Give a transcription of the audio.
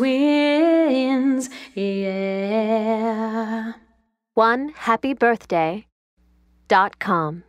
twins, yeah. One happy birthday dot com.